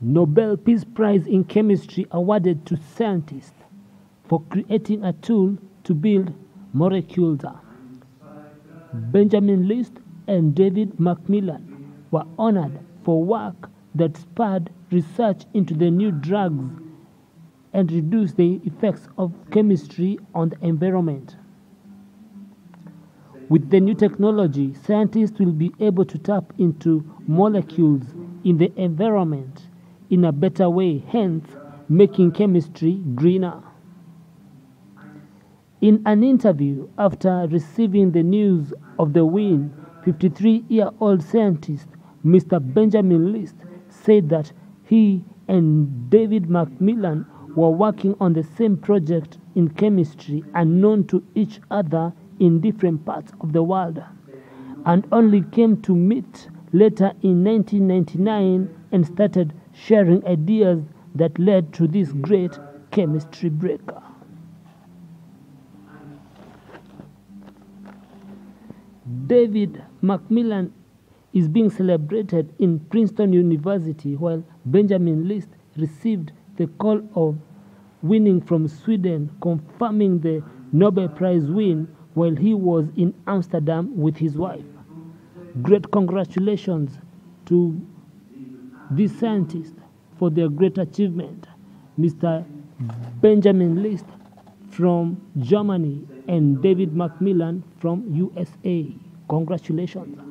Nobel Peace Prize in Chemistry awarded to scientists for creating a tool to build molecules. Benjamin List and David MacMillan were honored for work that spurred research into the new drugs and reduced the effects of chemistry on the environment. With the new technology, scientists will be able to tap into molecules in the environment in a better way, hence, making chemistry greener. In an interview after receiving the news of the win, 53 year old scientist Mr. Benjamin List said that he and David MacMillan were working on the same project in chemistry unknown to each other in different parts of the world and only came to meet later in 1999 and started sharing ideas that led to this great chemistry breaker. David MacMillan is being celebrated in Princeton University while Benjamin List received the call of winning from Sweden, confirming the Nobel Prize win while he was in Amsterdam with his wife. Great congratulations to these scientists for their great achievement. Mr. Benjamin List from Germany and David MacMillan from USA. Congratulations.